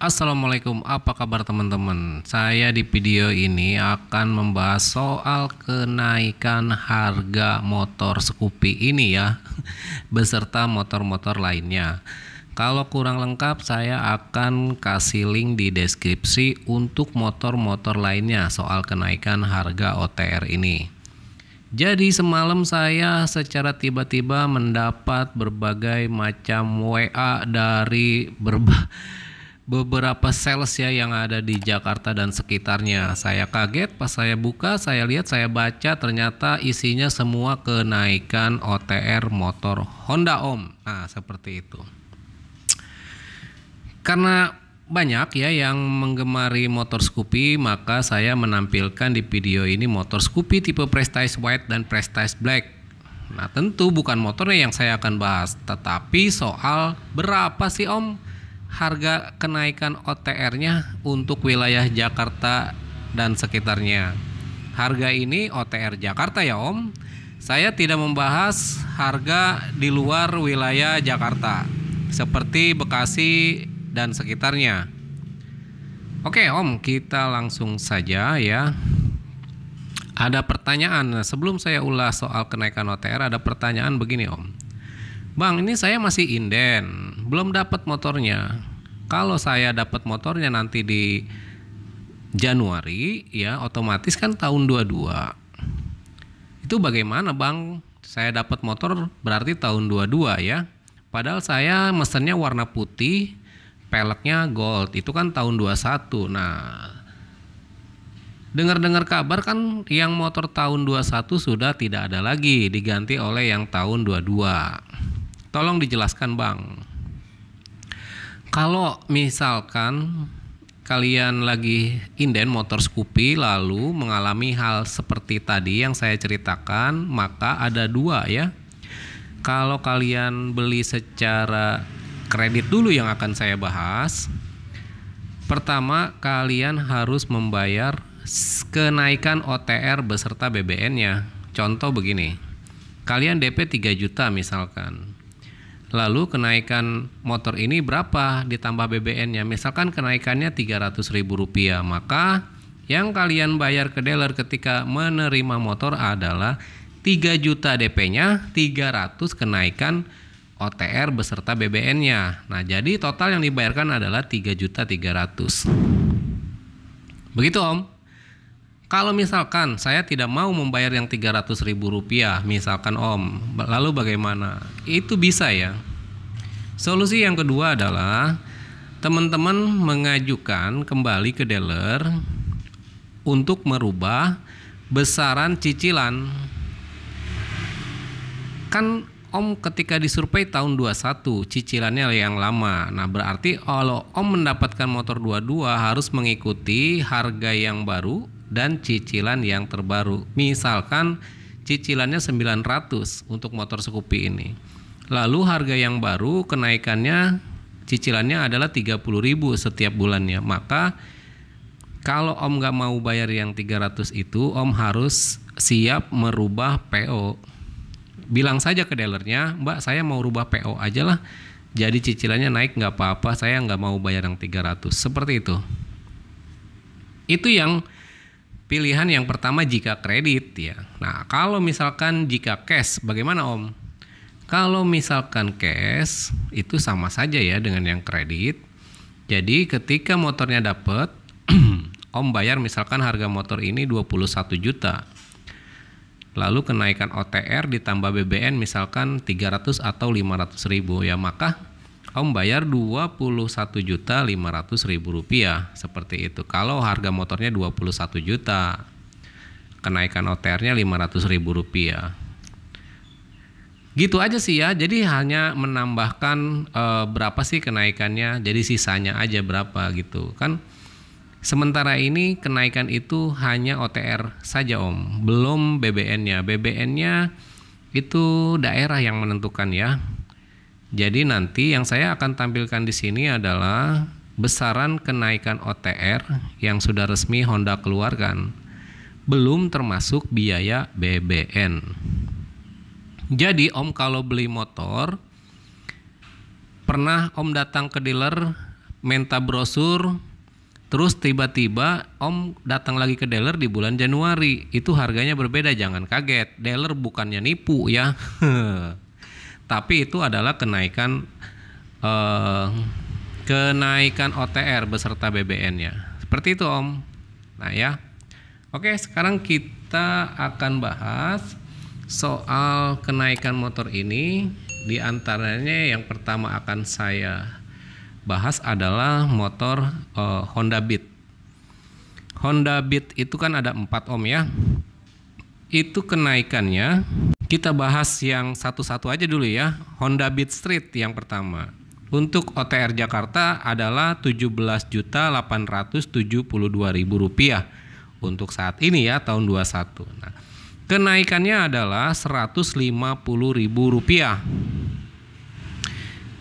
Assalamualaikum, apa kabar teman-teman? Saya di video ini akan membahas soal kenaikan harga motor Scoopy ini ya, beserta motor-motor lainnya. Kalau kurang lengkap, saya akan kasih link di deskripsi untuk motor-motor lainnya soal kenaikan harga OTR ini. Jadi semalam saya secara tiba-tiba mendapat berbagai macam WA dari berbagai beberapa sales ya yang ada di Jakarta dan sekitarnya. Saya kaget pas saya buka, saya lihat, saya baca ternyata isinya semua kenaikan OTR motor Honda Om. Nah, seperti itu. Karena banyak ya yang menggemari motor Scoopy, maka saya menampilkan di video ini motor Scoopy tipe Prestige White dan Prestige Black. Nah, tentu bukan motornya yang saya akan bahas, tetapi soal berapa sih Om harga kenaikan OTR-nya untuk wilayah Jakarta dan sekitarnya. Harga ini OTR Jakarta ya Om. Saya tidak membahas harga di luar wilayah Jakarta seperti Bekasi dan sekitarnya. Oke Om, kita langsung saja ya. Ada pertanyaan sebelum saya ulas soal kenaikan OTR ada pertanyaan begini Om. Bang, ini saya masih inden, belum dapat motornya. Kalau saya dapat motornya nanti di Januari, ya otomatis kan tahun 22. Itu bagaimana, Bang? Saya dapat motor berarti tahun 22 ya. Padahal saya mesennya warna putih, peleknya gold. Itu kan tahun 21. Nah, Dengar-dengar kabar kan yang motor tahun 21 sudah tidak ada lagi, diganti oleh yang tahun 22. Tolong dijelaskan Bang. Kalau misalkan kalian lagi inden motor Scoopy lalu mengalami hal seperti tadi yang saya ceritakan, maka ada dua ya. Kalau kalian beli secara kredit dulu yang akan saya bahas. Pertama, kalian harus membayar kenaikan OTR beserta BBN-nya. Contoh begini. Kalian DP 3 juta misalkan. Lalu kenaikan motor ini berapa ditambah BBN-nya? Misalkan kenaikannya Rp300.000, maka yang kalian bayar ke dealer ketika menerima motor adalah 3 juta DP-nya, 300 kenaikan OTR beserta BBN-nya. Nah, jadi total yang dibayarkan adalah 3 juta 300. Begitu, Om. Kalau misalkan saya tidak mau membayar yang 300 ribu rupiah, misalkan om, lalu bagaimana? Itu bisa ya. Solusi yang kedua adalah teman-teman mengajukan kembali ke dealer untuk merubah besaran cicilan. Kan Om ketika disurvei tahun 21 cicilannya yang lama. Nah, berarti kalau Om mendapatkan motor 22 harus mengikuti harga yang baru dan cicilan yang terbaru. Misalkan cicilannya 900 untuk motor Scoopy ini. Lalu harga yang baru kenaikannya cicilannya adalah 30.000 setiap bulannya. Maka kalau Om nggak mau bayar yang 300 itu, Om harus siap merubah PO. Bilang saja ke dealernya, Mbak saya mau rubah PO aja lah. Jadi cicilannya naik nggak apa-apa, saya nggak mau bayar yang 300. Seperti itu. Itu yang Pilihan yang pertama jika kredit ya. Nah, kalau misalkan jika cash bagaimana Om? Kalau misalkan cash itu sama saja ya dengan yang kredit. Jadi ketika motornya dapat Om bayar misalkan harga motor ini 21 juta. Lalu kenaikan OTR ditambah BBN misalkan 300 atau 500 ribu ya maka Om bayar 21 juta 500 ribu rupiah seperti itu. Kalau harga motornya 21 juta, kenaikan OTR-nya 500 ribu rupiah. Gitu aja sih ya. Jadi hanya menambahkan e, berapa sih kenaikannya. Jadi sisanya aja berapa gitu kan. Sementara ini kenaikan itu hanya OTR saja Om, belum BBN-nya. BBN-nya itu daerah yang menentukan ya jadi nanti yang saya akan tampilkan di sini adalah besaran kenaikan OTR yang sudah resmi Honda keluarkan. Belum termasuk biaya BBN. Jadi Om kalau beli motor pernah Om datang ke dealer minta brosur terus tiba-tiba Om datang lagi ke dealer di bulan Januari itu harganya berbeda jangan kaget dealer bukannya nipu ya tapi itu adalah kenaikan eh, kenaikan OTR beserta BBN-nya seperti itu Om nah ya oke sekarang kita akan bahas soal kenaikan motor ini di antaranya yang pertama akan saya bahas adalah motor uh, Honda Beat. Honda Beat itu kan ada 4 ohm ya. Itu kenaikannya kita bahas yang satu-satu aja dulu ya. Honda Beat Street yang pertama. Untuk OTR Jakarta adalah 17.872.000 rupiah untuk saat ini ya tahun 21. Nah, kenaikannya adalah 150.000 rupiah.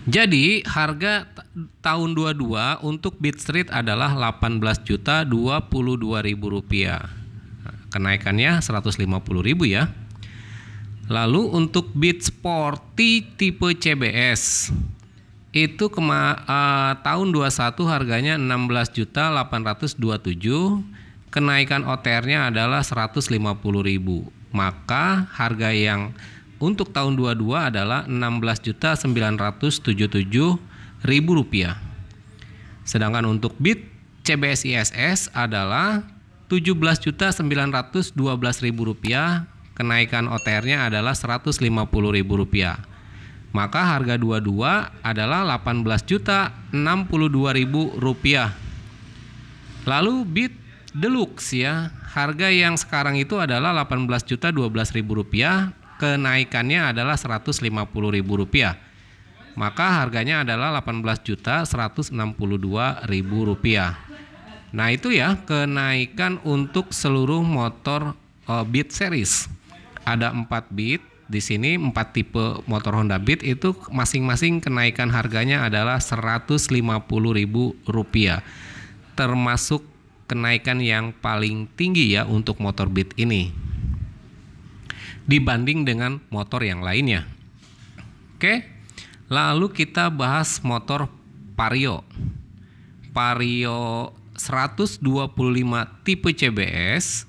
Jadi harga tahun 22 untuk Beat Street adalah 18 juta 22 ribu rupiah. Nah, kenaikannya 150 ribu ya. Lalu untuk Beat Sporty tipe CBS itu kema uh, tahun 21 harganya 16 juta 827 kenaikan OTR-nya adalah 150 ribu maka harga yang untuk tahun 22 adalah 16.977 ribu rupiah. Sedangkan untuk BIT CBS ISS adalah 17.912 ribu rupiah. Kenaikan OTR-nya adalah 150 ribu rupiah. Maka harga 22 adalah 18 juta 62 ribu rupiah. Lalu BIT Deluxe ya harga yang sekarang itu adalah 18 juta 12 ribu rupiah kenaikannya adalah 150 ribu rupiah maka harganya adalah 18 juta 162 ribu rupiah nah itu ya kenaikan untuk seluruh motor uh, Beat series ada 4 Beat di sini 4 tipe motor Honda Beat itu masing-masing kenaikan harganya adalah 150 ribu rupiah termasuk kenaikan yang paling tinggi ya untuk motor Beat ini dibanding dengan motor yang lainnya. Oke. Lalu kita bahas motor Vario. Vario 125 tipe CBS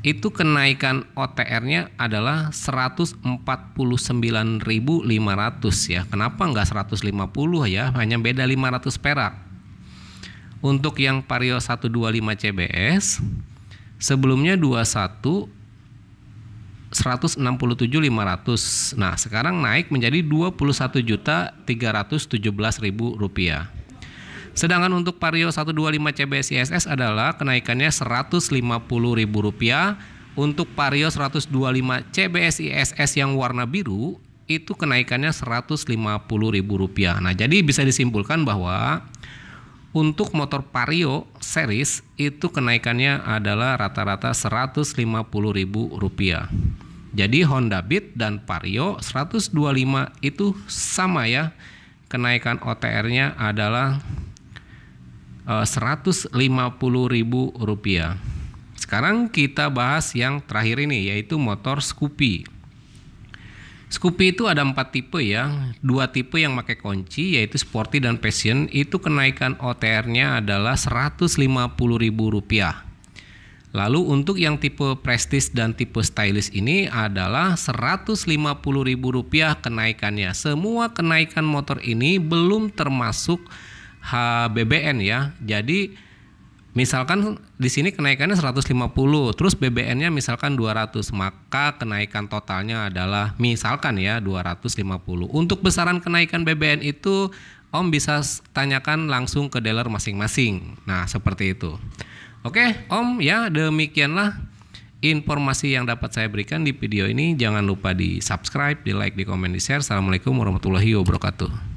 itu kenaikan OTR-nya adalah 149.500 ya. Kenapa nggak 150 ya? Hanya beda 500 perak. Untuk yang Vario 125 CBS sebelumnya 21 167.500. Nah, sekarang naik menjadi 21 juta 317 ribu rupiah. Sedangkan untuk Vario 125 CBS ISS adalah kenaikannya 150 ribu rupiah. Untuk Vario 125 CBS ISS yang warna biru itu kenaikannya 150 ribu rupiah. Nah, jadi bisa disimpulkan bahwa untuk motor Vario series itu kenaikannya adalah rata-rata Rp150.000. Jadi Honda Beat dan Vario 125 itu sama ya. Kenaikan OTR-nya adalah eh, Rp150.000. Sekarang kita bahas yang terakhir ini yaitu motor Scoopy. Scoopy itu ada empat tipe ya, dua tipe yang pakai kunci yaitu Sporty dan Passion itu kenaikan OTR-nya adalah Rp150.000. Lalu untuk yang tipe Prestige dan tipe Stylish ini adalah Rp150.000 kenaikannya. Semua kenaikan motor ini belum termasuk HBBN ya. Jadi Misalkan di sini kenaikannya 150, terus BBN-nya misalkan 200, maka kenaikan totalnya adalah misalkan ya 250. Untuk besaran kenaikan BBN itu Om bisa tanyakan langsung ke dealer masing-masing. Nah, seperti itu. Oke, Om ya demikianlah informasi yang dapat saya berikan di video ini. Jangan lupa di subscribe, di like, di komen, di share. Assalamualaikum warahmatullahi wabarakatuh.